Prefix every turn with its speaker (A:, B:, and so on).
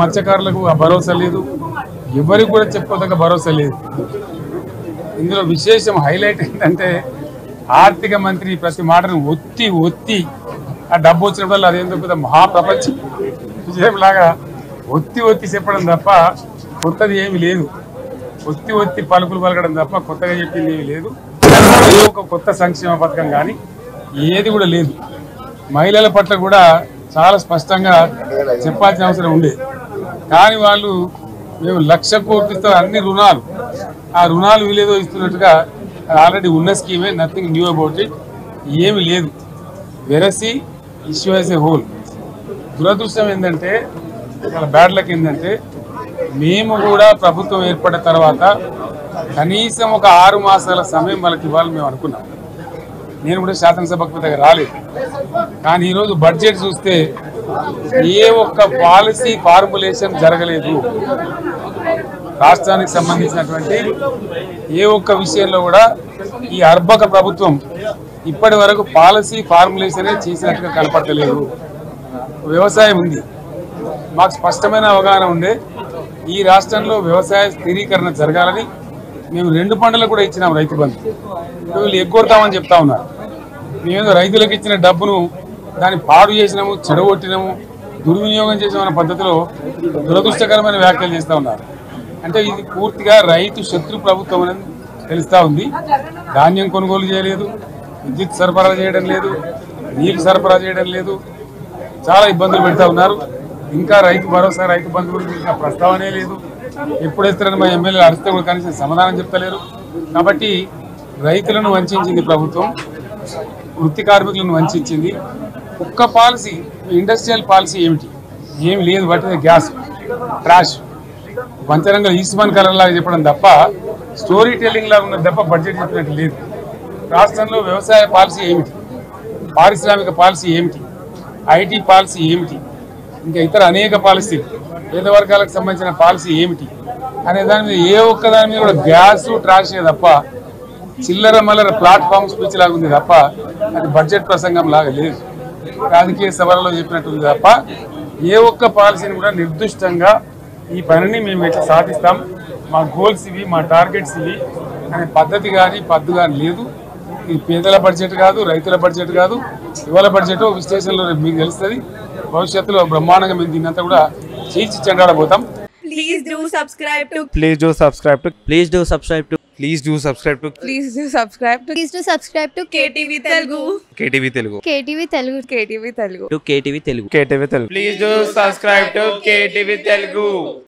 A: మత్స్యకారులకు ఆ భరోసా లేదు. ఎవరికి కూడా చెప్పుకోదగ్గ భరోసా లేదు. ఇందులో విశేషం హైలైట్ ఏంటంటే ఆర్థిక మంత్రి ప్రతి మాటను ఒత్తి ఒత్తి ఆ డబ్బు వచ్చినప్పుడు అదేందో పెద్ద మహాప్రపంచం? విజయంలాగా ఒత్తి ఒత్తి చెప్పడం తప్ప కొత్తది ఏమీ లేదు. ఒత్తి ఒత్తి పలుకులు పలకడం తప్ప కొత్తగా చెప్పింది ఏమీ లేదు. ఒక కొత్త సంక్షేమ పథకం కానీ ఏది కూడా లేదు. మహిళల పట్ల కూడా చాలా స్పష్టంగా చెప్పాల్సిన అవసరం ఉండేది. కానీ వాళ్ళు మేము లక్ష కోట్లతో అన్ని రుణాలు ఆ రుణాలు వీలేదో ఇస్తున్నట్టుగా ఆల్రెడీ ఉన్న స్కీమే నథింగ్ న్యూ అబౌట్ ఇట్ ఏమి లేదు. వెరసి ఇష్యూ యాజ్ ఏ హోల్ దురదృష్టం ఏంటంటే చాలా బ్యాడ్ లక్ ఏంటంటే మేము కూడా ప్రభుత్వం ఏర్పడిన తర్వాత కనీసం ఒక ఆరు మాసాల సమయం వాళ్ళకి ఇవ్వాలని మేము అనుకున్నాం. నేను కూడా శాసనసభకు దగ్గర రాలేదు. కానీ ఈరోజు బడ్జెట్ చూస్తే ఏ ఒక్క పాలసీ ఫార్ములేషన్ జరగలేదు. రాష్ట్రానికి సంబంధించినటువంటి ఏ ఒక్క విషయంలో కూడా ఈ అర్బక ప్రభుత్వం ఇప్పటి వరకు పాలసీ ఫార్ములేషనే చేసినట్టుగా కనపడలేదు వ్యవసాయం ఉంది. మాకు స్పష్టమైన అవగాహన ఉండే ఈ రాష్ట్రంలో వ్యవసాయ స్థిరీకరణ జరగాలని మేము రెండు పంటలు కూడా ఇచ్చినాం రైతు బంధు. వీళ్ళు ఎగ్గొడతామని చెప్తా ఉన్నారు. మేము రైతులకు ఇచ్చిన డబ్బును దాన్ని పాడు చేసినాము చెడగొట్టినాము దుర్వినియోగం చేసిన పద్ధతిలో దురదృష్టకరమైన వ్యాఖ్యలు చేస్తూ ఉన్నారు. అంటే ఇది పూర్తిగా రైతు శత్రు ప్రభుత్వం అనేది తెలుస్తూ ఉంది. ధాన్యం కొనుగోలు చేయలేదు విద్యుత్ సరఫరా చేయడం లేదు నీళ్ళు సరఫరా చేయడం లేదు. చాలా ఇబ్బందులు పెడతా ఉన్నారు. ఇంకా రైతు భరోసా రైతు బంధు గురించి ప్రస్తావనే లేదు. ఎప్పుడు మా ఎమ్మెల్యేలు అడిగితే కూడా కనీసం సమాధానం చెప్తలేరు. కాబట్టి రైతులను వంచింది ప్రభుత్వం. వృత్తి కార్మికులను వంచింది ఒక్క పాలసీ ఇండస్ట్రియల్ పాలసీ ఏమిటి? ఏమి లేదు పట్టింది గ్యాస్ ట్రాష్. పంచరంగ ఈస్మాన్ కలర్ లాగా చెప్పడం తప్ప స్టోరీ టెల్లింగ్ లాగా ఉన్న తప్ప బడ్జెట్ చెప్పినట్టు లేదు. రాష్ట్రంలో వ్యవసాయ పాలసీ ఏమిటి? పారిశ్రామిక పాలసీ ఏమిటి? ఐటీ పాలసీ ఏమిటి? ఇంకా ఇతర అనేక పాలసీలు పేద వర్గాలకు సంబంధించిన పాలసీ ఏమిటి? అనే దాని మీద ఏ ఒక్క దాని మీద కూడా గ్యాస్ ట్రాషే తప్ప చిల్లర మల్లర ప్లాట్ఫామ్ స్పీచ్ లాగా ఉంది తప్ప అది బడ్జెట్ ప్రసంగం లాగా లేదు. రాజకీయ సభలలో చెప్పినట్టు ఉంది తప్ప ఏ ఒక్క పాలసీని కూడా నిర్దిష్టంగా ఈ పనిని మేము ఎట్లా సాధిస్తాం మా గోల్స్ ఇవి మా టార్గెట్స్ ఇవి అనే పద్ధతి కానీ పద్దు కానీ లేదు. ఇది పేదల బడ్జెట్ కాదు రైతుల బడ్జెట్ కాదు యువల బడ్జెట్ విశ్లేషణలో మీకు తెలుస్తుంది. భవిష్యత్తులో బ్రహ్మాండంగా మేము దీన్నంతా కూడా చీల్చి చెండాడబోతాం.
B: Please do subscribe to
C: Please do subscribe to.
D: Please do subscribe to.
C: Please do subscribe to.
B: Please do subscribe to KTV Telugu.
C: KTV Telugu.
E: KTV Telugu.
B: KTV Telugu.
D: To KTV Telugu.
C: KTV Telugu. Please do subscribe to KTV Telugu.